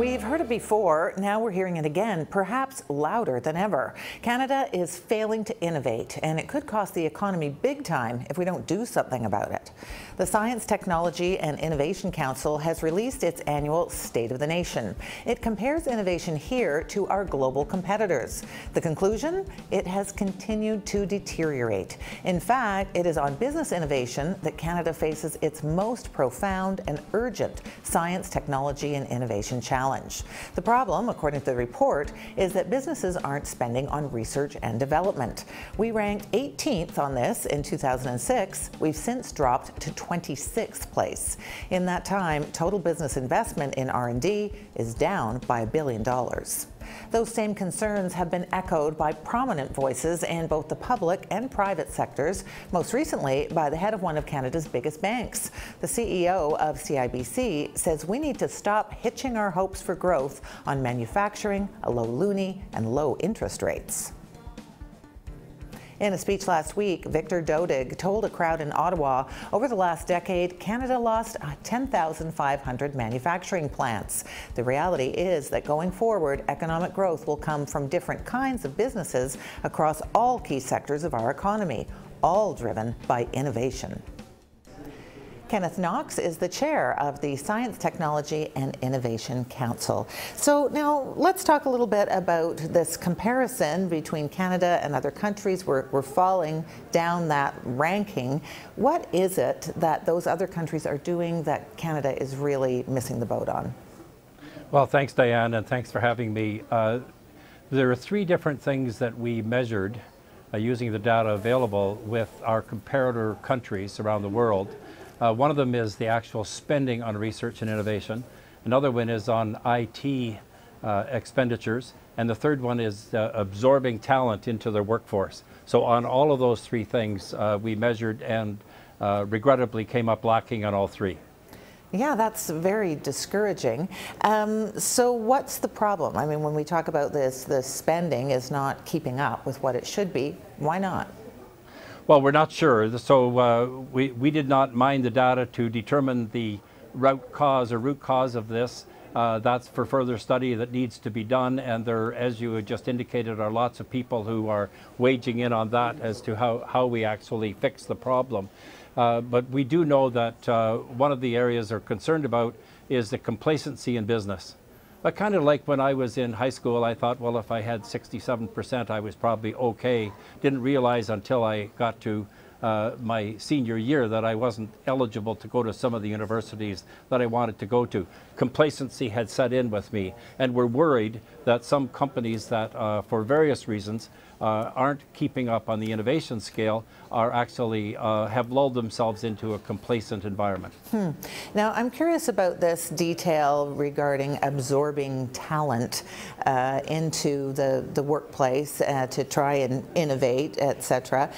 We've heard it before, now we're hearing it again, perhaps louder than ever. Canada is failing to innovate, and it could cost the economy big time if we don't do something about it. The Science, Technology and Innovation Council has released its annual State of the Nation. It compares innovation here to our global competitors. The conclusion? It has continued to deteriorate. In fact, it is on business innovation that Canada faces its most profound and urgent science, technology and innovation challenge. The problem, according to the report, is that businesses aren't spending on research and development. We ranked 18th on this in 2006. We've since dropped to 26th place. In that time, total business investment in R&D is down by a billion dollars. Those same concerns have been echoed by prominent voices in both the public and private sectors, most recently by the head of one of Canada's biggest banks. The CEO of CIBC says we need to stop hitching our hopes for growth on manufacturing, a low loonie, and low interest rates. In a speech last week, Victor Dodig told a crowd in Ottawa over the last decade, Canada lost uh, 10,500 manufacturing plants. The reality is that going forward, economic growth will come from different kinds of businesses across all key sectors of our economy, all driven by innovation. Kenneth Knox is the chair of the Science, Technology and Innovation Council. So now let's talk a little bit about this comparison between Canada and other countries. We're, we're falling down that ranking. What is it that those other countries are doing that Canada is really missing the boat on? Well, thanks, Dianne, and thanks for having me. Uh, there are three different things that we measured uh, using the data available with our comparator countries around the world. Uh, one of them is the actual spending on research and innovation. Another one is on IT uh, expenditures. And the third one is uh, absorbing talent into their workforce. So on all of those three things, uh, we measured and uh, regrettably came up lacking on all three. Yeah, that's very discouraging. Um, so what's the problem? I mean, when we talk about this, the spending is not keeping up with what it should be. Why not? Well, we're not sure. So uh, we, we did not mine the data to determine the root cause or root cause of this. Uh, that's for further study that needs to be done. And there, as you had just indicated, are lots of people who are waging in on that as to how, how we actually fix the problem. Uh, but we do know that uh, one of the areas they're concerned about is the complacency in business. But kind of like when I was in high school, I thought, well, if I had 67%, I was probably okay. Didn't realize until I got to uh, my senior year that I wasn't eligible to go to some of the universities that I wanted to go to. Complacency had set in with me, and we're worried that some companies that, uh, for various reasons, uh, aren't keeping up on the innovation scale are actually uh, have lulled themselves into a complacent environment. Hmm. Now, I'm curious about this detail regarding absorbing talent uh, into the, the workplace uh, to try and innovate, et cetera,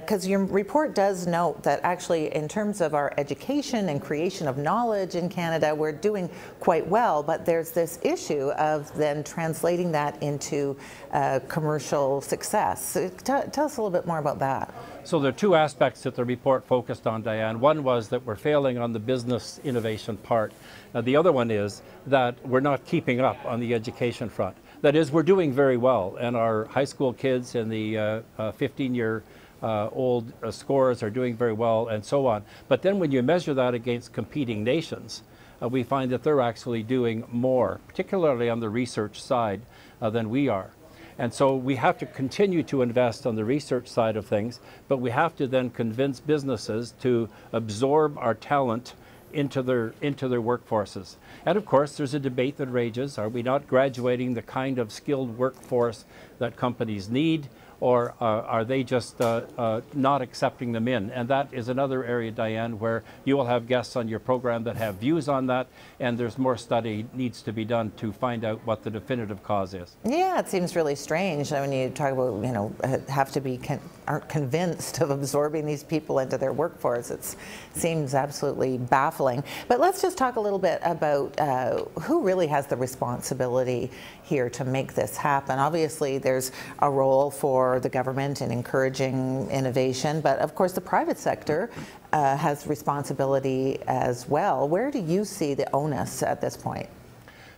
because uh, your report does note that actually in terms of our education and creation of knowledge in Canada, we're doing quite well, but there's this issue of then translating that into uh, commercial success. So tell us a little bit more about that. So there are two aspects that the report focused on, Dianne. One was that we're failing on the business innovation part. Uh, the other one is that we're not keeping up on the education front. That is, we're doing very well, and our high school kids and the 15-year uh, uh, old uh, scores are doing very well, and so on. But then when you measure that against competing nations, uh, we find that they're actually doing more, particularly on the research side, uh, than we are. And so we have to continue to invest on the research side of things, but we have to then convince businesses to absorb our talent into their into their workforces. And of course, there's a debate that rages: Are we not graduating the kind of skilled workforce that companies need? Or uh, are they just uh, uh, not accepting them in? And that is another area, Dianne, where you will have guests on your program that have views on that, and there's more study needs to be done to find out what the definitive cause is. Yeah, it seems really strange when you talk about, you know, have to be con aren't convinced of absorbing these people into their workforce. It seems absolutely baffling. But let's just talk a little bit about uh, who really has the responsibility here to make this happen. Obviously, there's a role for for the government in encouraging innovation, but of course the private sector uh, has responsibility as well. Where do you see the onus at this point?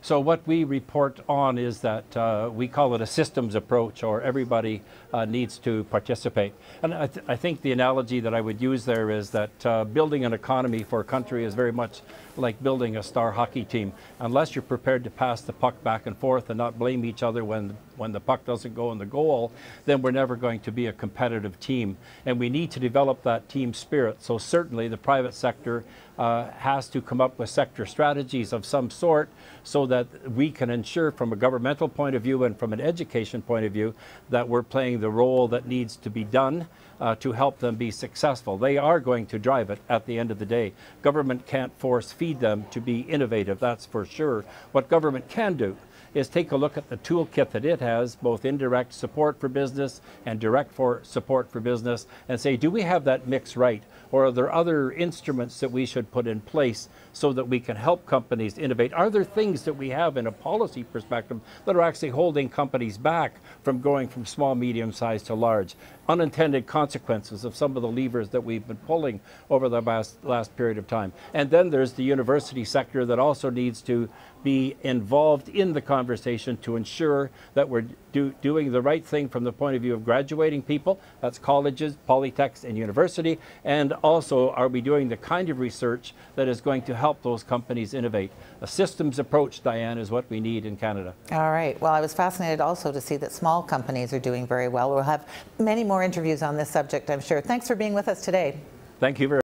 So what we report on is that uh, we call it a systems approach, or everybody uh, needs to participate. And I, th I, think the analogy that I would use there is that uh, building an economy for a country is very much like building a star hockey team. Unless you're prepared to pass the puck back and forth and not blame each other when when the puck doesn't go in the goal, then we're never going to be a competitive team. And we need to develop that team spirit. So certainly the private sector uh, has to come up with sector strategies of some sort so that we can ensure from a governmental point of view and from an education point of view that we're playing the role that needs to be done uh, to help them be successful. They are going to drive it at the end of the day. Government can't force feed them to be innovative, that's for sure. What government can do is take a look at the toolkit that it has, both indirect support for business and direct for support for business, and say, do we have that mix right? Or are there other instruments that we should put in place so that we can help companies innovate? Are there things that we have in a policy perspective that are actually holding companies back from going from small, medium size to large? Unintended consequences of some of the levers that we've been pulling over the last, last period of time. And then there's the university sector that also needs to be involved in the conversation to ensure that we're do, doing the right thing from the point of view of graduating people, that's colleges, polytechs, and university, and also are we doing the kind of research that is going to help those companies innovate. A systems approach, Dianne, is what we need in Canada. All right. Well, I was fascinated also to see that small companies are doing very well. We'll have many more interviews on this subject, I'm sure. Thanks for being with us today. Thank you very